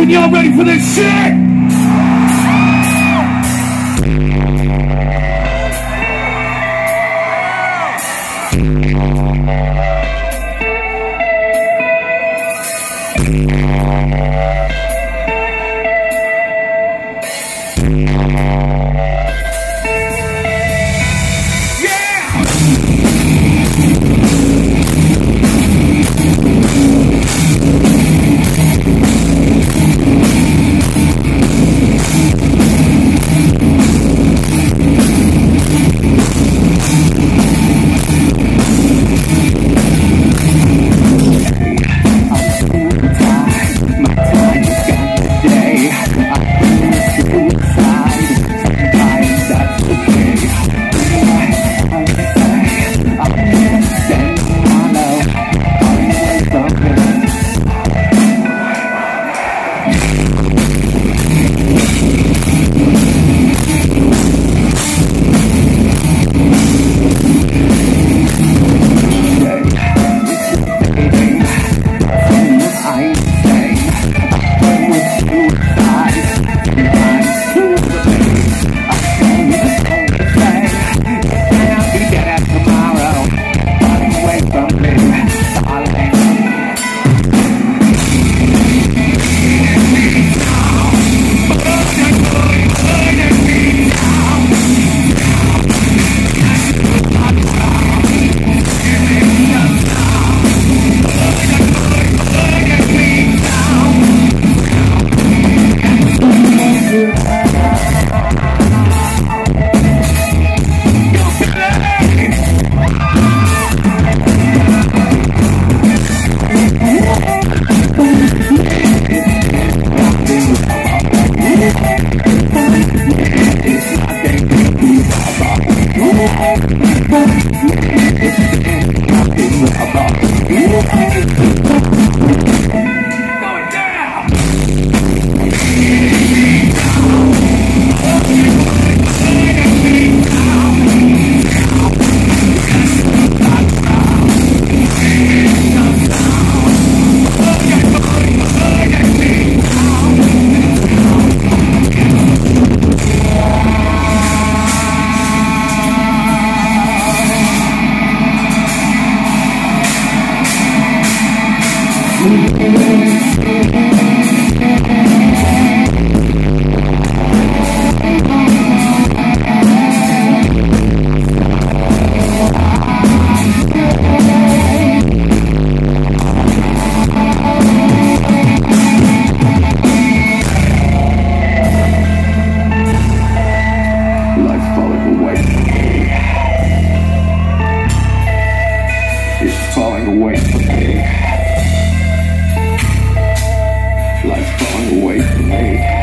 and y'all ready for this shit? Falling away from me. Life's falling away from me.